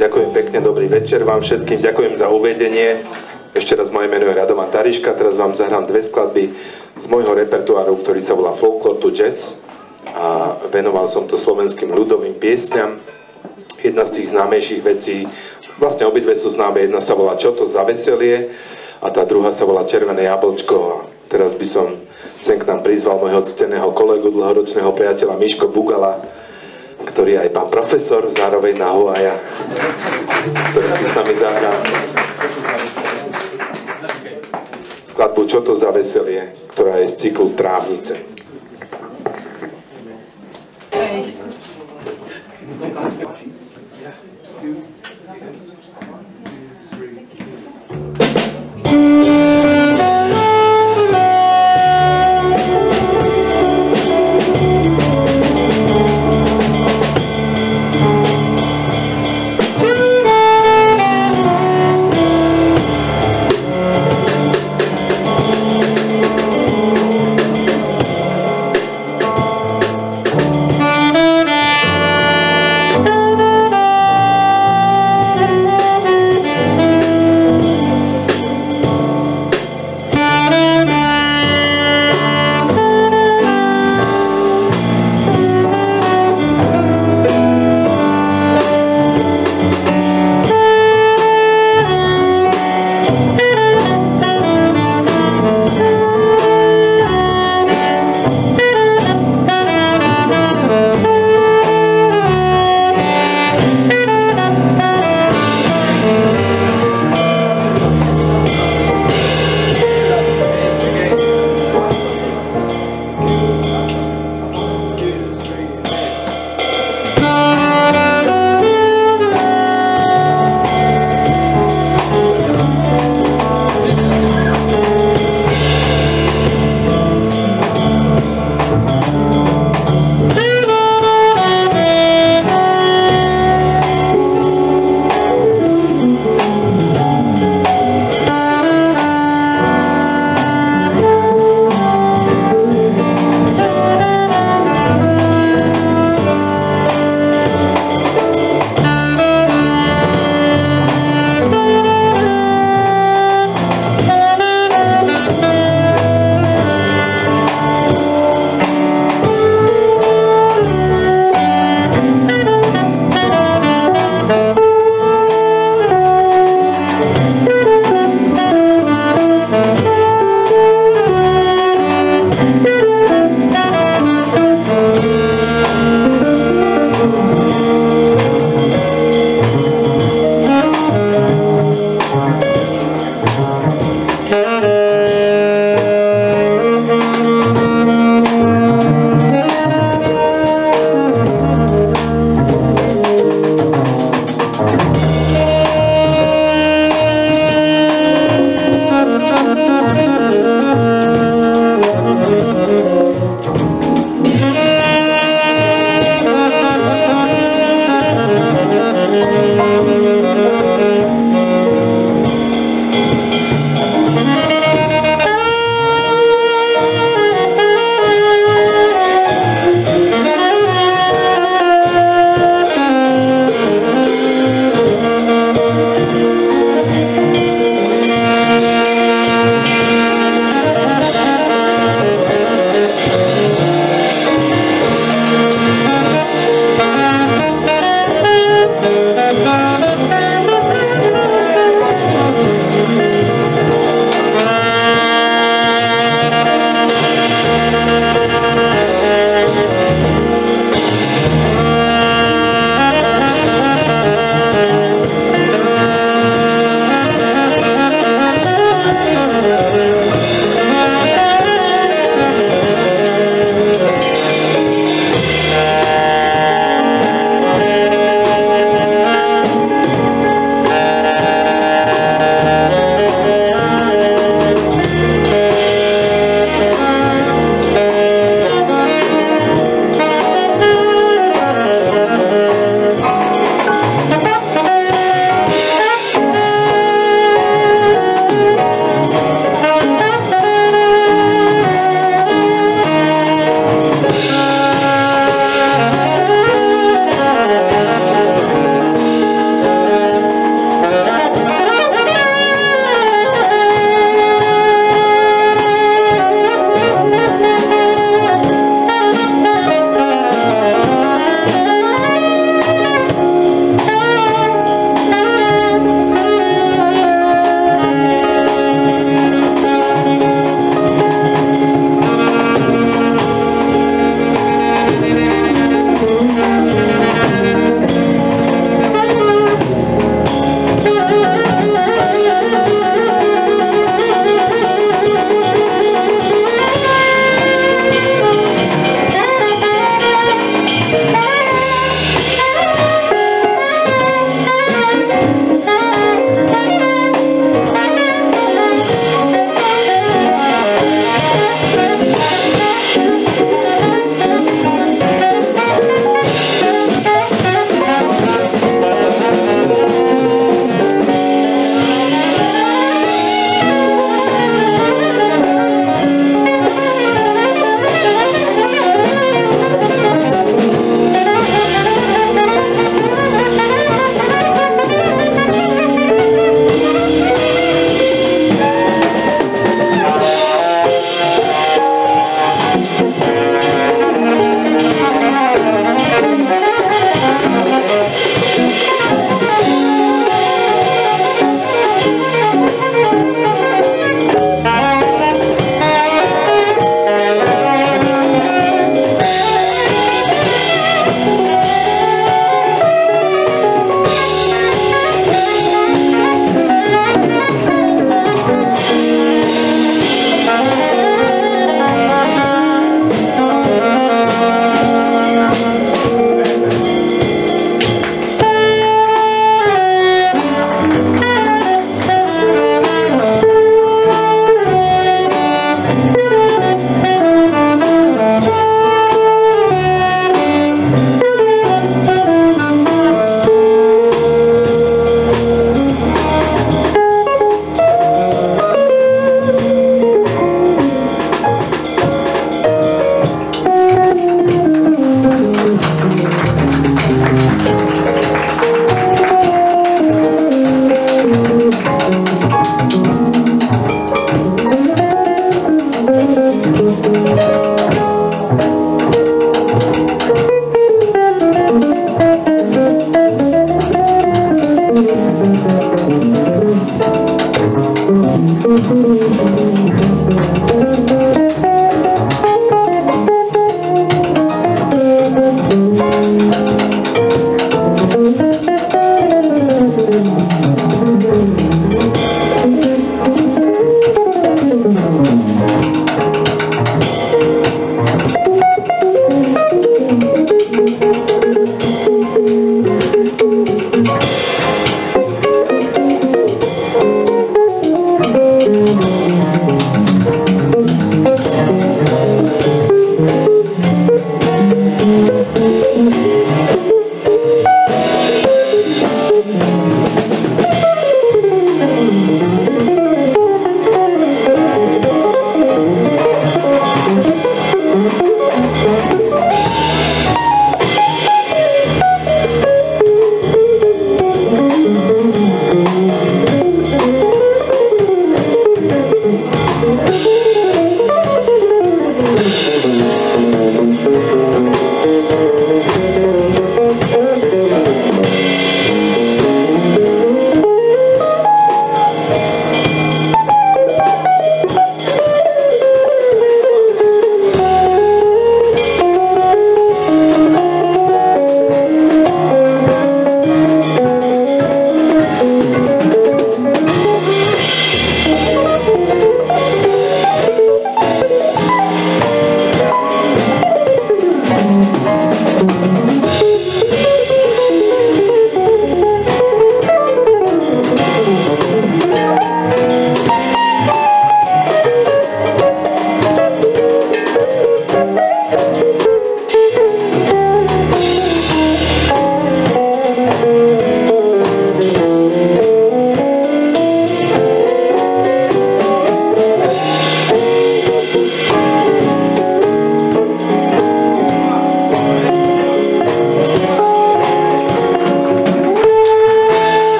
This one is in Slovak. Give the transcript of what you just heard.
Ďakujem pekne, dobrý večer vám všetkým, ďakujem za uvedenie. Ešte raz moje meno je Radovan Tariška, teraz vám zahrám dve skladby z môjho repertoáru, ktorý sa volá Folklore to Jazz. A venoval som to slovenským ľudovým piesňam. Jedna z tých známejších vecí, vlastne obidve sú známe, jedna sa volá Čo to za veselie a tá druhá sa volá Červené jablčko. A teraz by som sem k nám prizval môjho cteného kolegu, dlhoročného priateľa Miško Bugala, ktorý aj pán profesor, zároveň na Huaja, ktorý si s nami zahrá skladbu Čo to za veselie, ktorá je z cyklu Trávnice.